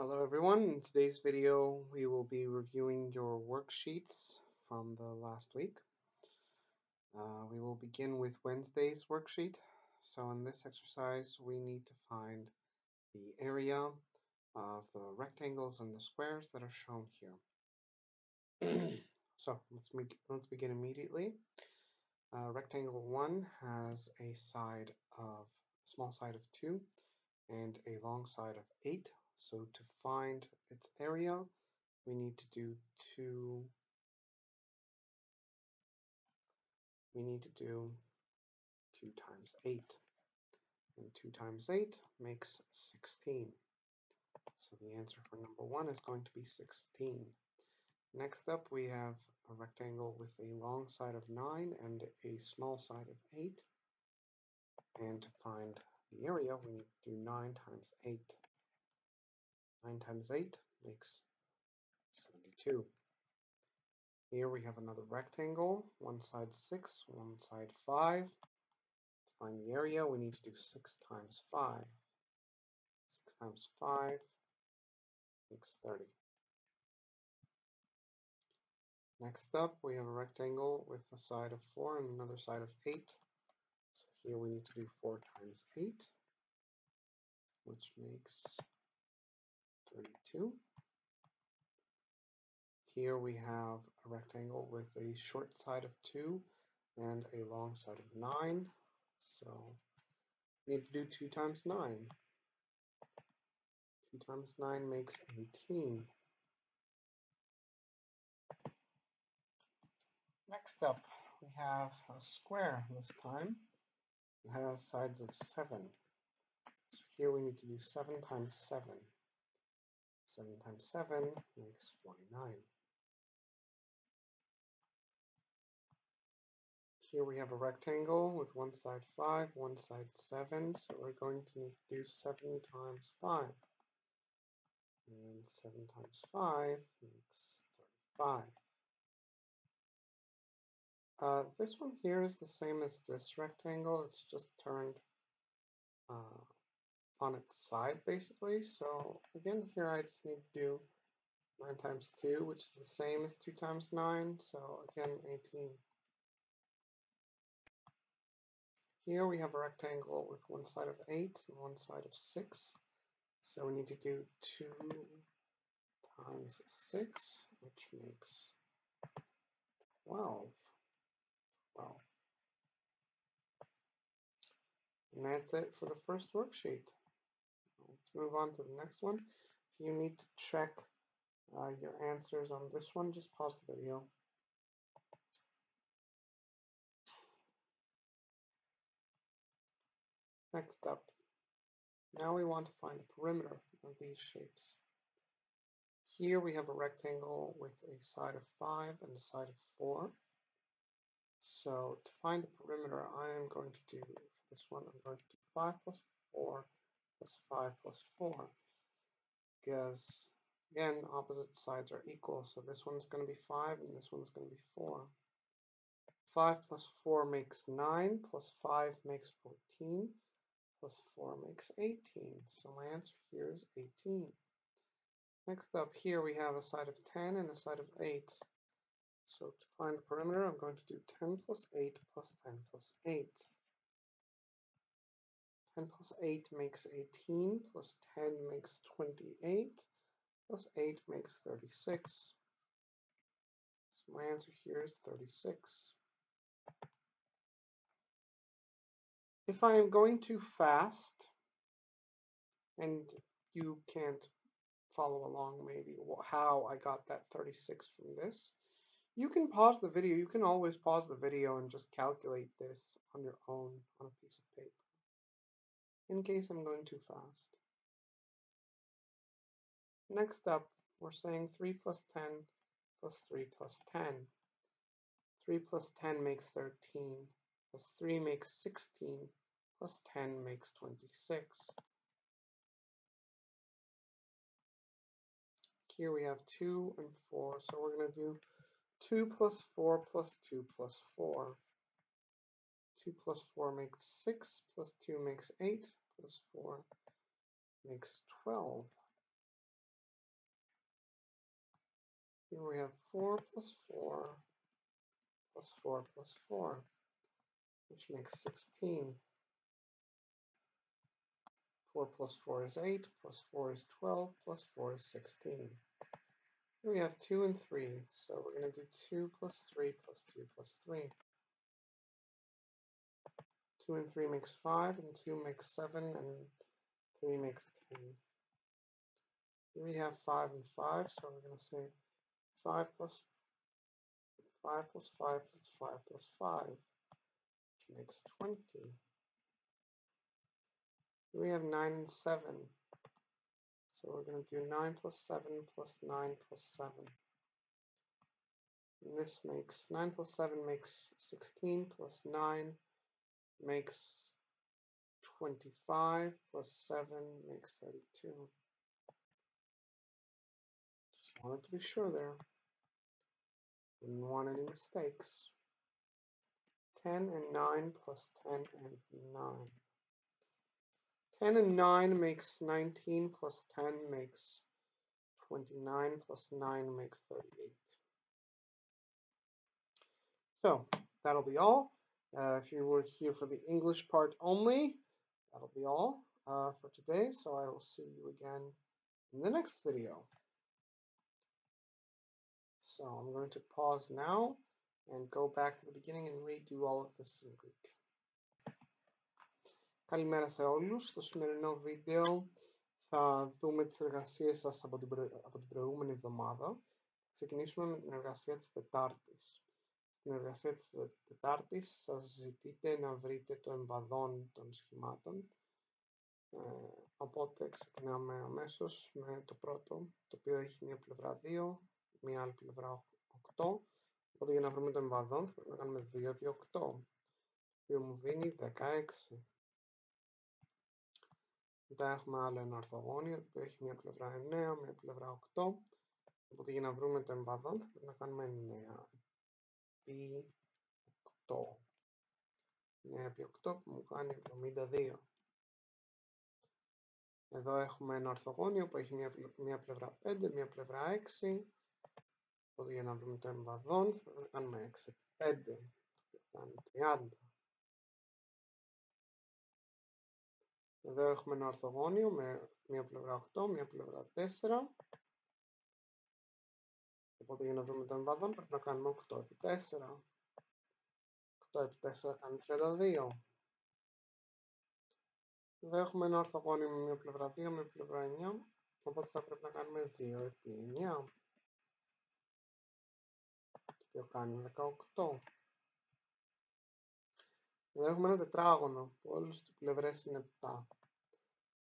Hello everyone, in today's video we will be reviewing your worksheets from the last week. Uh, we will begin with Wednesday's worksheet. So in this exercise we need to find the area of the rectangles and the squares that are shown here. so let's, make, let's begin immediately. Uh, rectangle 1 has a side of small side of 2 and a long side of 8 so to find its area, we need to do two, we need to do 2 times 8. And 2 times 8 makes 16. So the answer for number 1 is going to be 16. Next up, we have a rectangle with a long side of 9 and a small side of 8. And to find the area, we need to do 9 times 8. 9 times 8 makes 72. Here we have another rectangle, one side 6, one side 5. To find the area, we need to do 6 times 5. 6 times 5 makes 30. Next up, we have a rectangle with a side of 4 and another side of 8. So here we need to do 4 times 8, which makes 32. Here we have a rectangle with a short side of 2 and a long side of 9. So we need to do 2 times 9. 2 times 9 makes 18. Next up, we have a square this time. It has sides of 7. So here we need to do 7 times 7. 7 times 7 makes 49. Here we have a rectangle with one side 5, one side 7, so we're going to do 7 times 5. And 7 times 5 makes 35. Uh, this one here is the same as this rectangle, it's just turned uh, on its side basically. So again, here I just need to do 9 times 2, which is the same as 2 times 9. So again, 18. Here we have a rectangle with one side of 8 and one side of 6. So we need to do 2 times 6, which makes 12. 12. And that's it for the first worksheet. Let's move on to the next one. If you need to check uh, your answers on this one, just pause the video. Next up, now we want to find the perimeter of these shapes. Here we have a rectangle with a side of 5 and a side of 4. So to find the perimeter, I am going to do, for this one, I'm going to do 5 plus 4 plus 5 plus 4 because again opposite sides are equal. So this one's going to be 5 and this one's going to be 4 5 plus 4 makes 9 plus 5 makes 14 plus 4 makes 18 so my answer here is 18 next up here we have a side of 10 and a side of 8 so to find the perimeter I'm going to do 10 plus 8 plus 10 plus 8 10 plus 8 makes 18, plus 10 makes 28, plus 8 makes 36. So my answer here is 36. If I am going too fast, and you can't follow along maybe how I got that 36 from this, you can pause the video. You can always pause the video and just calculate this on your own on a piece of paper in case I'm going too fast. Next up, we're saying 3 plus 10 plus 3 plus 10. 3 plus 10 makes 13, plus 3 makes 16, plus 10 makes 26. Here we have 2 and 4, so we're going to do 2 plus 4 plus 2 plus 4. 2 plus 4 makes 6, plus 2 makes 8, plus 4 makes 12. Here we have 4 plus 4 plus 4 plus 4, which makes 16. 4 plus 4 is 8, plus 4 is 12, plus 4 is 16. Here we have 2 and 3, so we're going to do 2 plus 3 plus 2 plus 3. 2 and 3 makes 5, and 2 makes 7, and 3 makes 10. Here we have 5 and 5, so we're going to say 5 plus 5 plus 5 plus 5 plus 5, which makes 20. Here we have 9 and 7. So we're going to do 9 plus 7 plus 9 plus 7. And this makes 9 plus 7 makes 16 plus 9 makes 25 plus 7 makes 32. Just wanted to be sure there. Didn't want any mistakes. 10 and 9 plus 10 and 9. 10 and 9 makes 19 plus 10 makes 29 plus 9 makes 38. So that'll be all. Uh, if you were here for the English part only, that'll be all uh, for today. So I will see you again in the next video. So I'm going to pause now and go back to the beginning and redo all of this in Greek. Καλημέρα σε όλους. Στο σημερινό βίντεο θα δούμε τις εργασίες σας από την, από την προηγούμενη εβδομάδα. Ξεκινήσουμε με την εργασία της Τετάρτης. Στην εργασία της Τετάρτης σας ζητείτε να βρείτε το εμβαδόν των σχημάτων. Ε, οπότε ξεκινάμε αμέσως με το πρώτο, το οποίο έχει μία πλευρά 2, μία άλλη πλευρά 8. Οπότε για να βρούμε το εμβαδόν θα πρέπει να κάνουμε 2 επί 8, το οποίο μου δίνει 16. Μετά έχουμε άλλο ένα ορθογώνιο, που έχει μια πλευρά 9, μια πλευρά 8. Οπότε για να βρούμε το εμβαδόν θα πρέπει να κάνουμε 9 επί 8. 9 επί 8 που μου κάνει 72. Εδώ έχουμε ένα ορθογώνιο που έχει μια, μια πλευρά 5, μια πλευρά 6. Οπότε για να βρούμε το εμβαδόν θα πρέπει να κάνουμε 6 επί 5, που κάνει 30. Εδώ έχουμε ένα ορθογώνιο με μία πλευρά 8, μία πλευρά 4. Οπότε για να βρούμε το εμβάδον πρέπει να κάνουμε 8 επί 4. 8 επί 4 κάνει 32. Εδώ έχουμε ένα ορθογώνιο με μία πλευρά 2, με πλευρά 9. Οπότε θα πρέπει να κάνουμε 2 επί 9. Το οποίο κάνει 18. Εδώ έχουμε ένα τετράγωνο που όλες τις πλευρές είναι 7.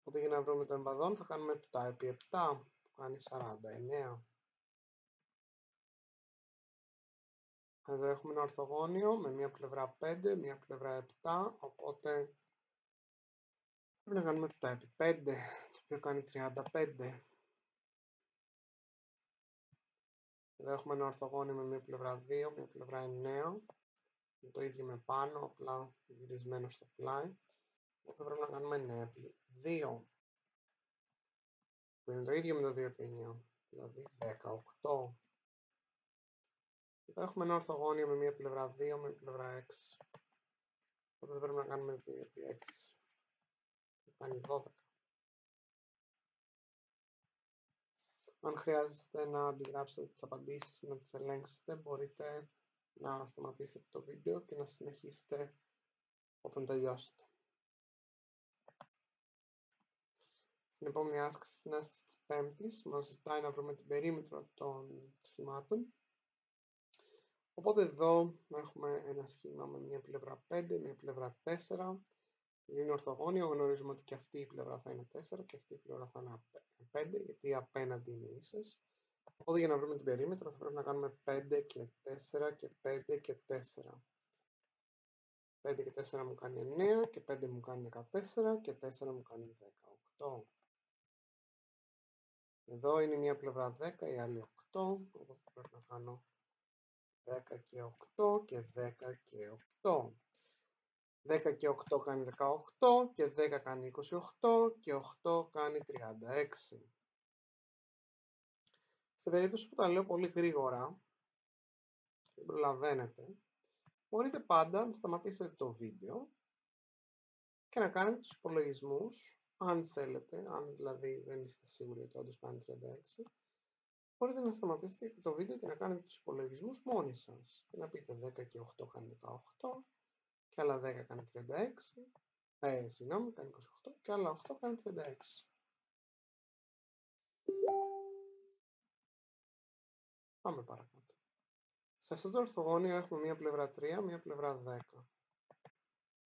Οπότε για να βρούμε το εμβαδόν θα κάνουμε 7 επί 7 που κάνει 49. Εδώ έχουμε ένα ορθογώνιο με μία πλευρά 5, μία πλευρά 7, οπότε πρέπει να κάνουμε 7 επί 5, το οποίο κάνει 35. Εδώ έχουμε ένα ορθογώνιο με μία πλευρά 2, μία πλευρά 9, το ίδιο με πάνω, απλά γυρισμένο στο πλάι. Θα πρέπει να κάνουμε 9 επί 2. Που είναι το ίδιο με το 2 επί 9. Δηλαδή 18. Εδώ έχουμε ένα ορθογώνιο με μία πλευρά 2 με μία πλευρά 6. Οπότε θα πρέπει να κάνουμε 2 επί 6. Θα κάνει 12. Αν χρειάζεστε να αντιγράψετε τις απαντήσεις, να τις ελέγξετε, μπορείτε να σταματήσετε το βίντεο και να συνεχίσετε όταν τελειώσετε. Στην επόμενη άσκηση, στην άσκηση της πέμπτης, μας ζητάει να βρούμε την περίμετρο των σχημάτων. Οπότε εδώ έχουμε ένα σχήμα με μια πλευρά 5, μια πλευρά 4. Είναι ορθογώνιο, γνωρίζουμε ότι και αυτή η πλευρά θα είναι 4 και αυτή η πλευρά θα είναι 5, γιατί απέναντι είναι ίσες. Οπότε για να βρούμε την περίμετρο θα πρέπει να κάνουμε 5 και 4 και 5 και 4. 5 και 4 μου κάνει 9 και 5 μου κάνει 14 και 4 μου κάνει 18. Εδώ είναι μία πλευρά 10, η άλλη 8, οπότε θα πρέπει να κάνω 10 και 8 και 10 και 8. 10 και 8 κάνει 18 και 10 κάνει 28 και 8 κάνει 36. Σε περίπτωση που τα λέω πολύ γρήγορα, δεν προλαβαίνετε, μπορείτε πάντα να σταματήσετε το βίντεο και να κάνετε τους υπολογισμούς, αν θέλετε, αν δηλαδή δεν είστε σίγουροι ότι όντως κάνει 36, μπορείτε να σταματήσετε το βίντεο και να κάνετε τους υπολογισμούς μόνοι σας. Και να πείτε 10 και 8 κάνει 18, και άλλα 10 κάνει 36, ε, συγγνώμη, κάνει 28, και άλλα 8 κάνει 36. Πάμε παρακάτω. Σε αυτό το ορθογώνιο έχουμε μία πλευρά 3, μία πλευρά 10.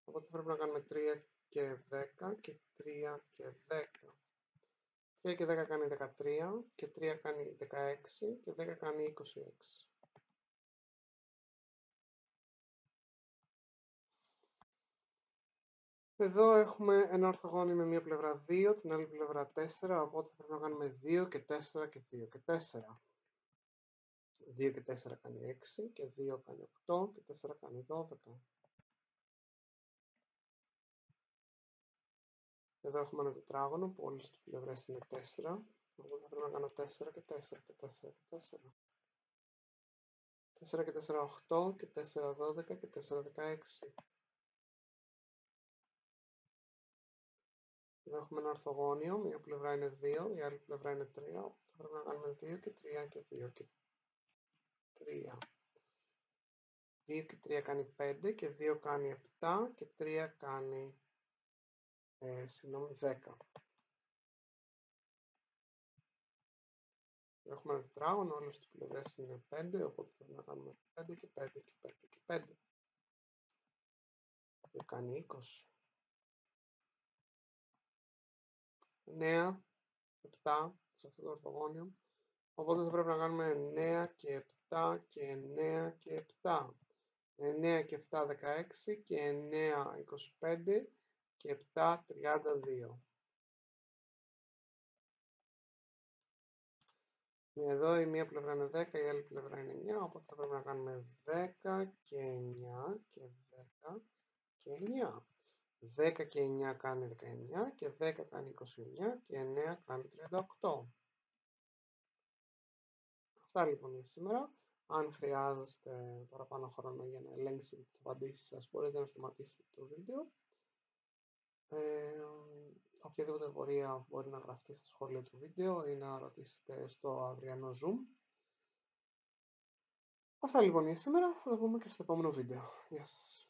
Οπότε θα πρέπει να κάνουμε 3 και 10 και 3 και 10. 3 και 10 κάνει 13 και 3 κάνει 16 και 10 κάνει 26. Εδώ έχουμε ένα ορθογώνιο με μία πλευρά 2, την άλλη πλευρά 4, οπότε θα πρέπει να κάνουμε 2 και 4 και 2 και 4. 2 και 4 κάνει 6 και 2 κάνει 8 και 4 κάνει 12. Εδώ έχουμε ένα τετράγωνο που όλες τις πλευρές είναι 4. Οπότε θα πρέπει να κάνω 4 και 4 και 4 και 4. 4 και 4 8 και 4 12 και 4 16. Εδώ έχουμε ένα ορθογώνιο, μία πλευρά είναι 2, η άλλη πλευρά είναι 3. Θα πρέπει να κάνουμε 2 και 3 και 2 και 3. 2 και 3 κάνει 5 και 2 κάνει 7 και 3 κάνει ε, συγγνώμη, 10. Έχουμε ένα τετράγωνο, όλες τις πλευρές είναι 5, οπότε πρέπει να κάνουμε 5 και 5 και 5 και 5. Και κάνει 20. 9, 7 σε αυτό το ορθογώνιο. Οπότε θα πρέπει να κάνουμε 9 και 7 και 9 και 7. 9 και 7, 16 και 9, 25 και 7, 32. Εδώ η μία πλευρά είναι 10, η άλλη πλευρά είναι 9, οπότε θα πρέπει να κάνουμε 10 και 9 και 10 και 9. 10 και 9 κάνει 19 και 10 κάνει 29 και 9 κάνει 38. Αυτά λοιπόν για σήμερα. Αν χρειάζεστε παραπάνω χρόνο για να ελέγξετε τις απαντήσεις σας, μπορείτε να σταματήσετε το βίντεο. Ε, οποιαδήποτε πορεία μπορεί να γραφτεί στα σχόλια του βίντεο ή να ρωτήσετε στο αυριανό Zoom. Αυτά λοιπόν για σήμερα, θα τα πούμε και στο επόμενο βίντεο. Γεια σας.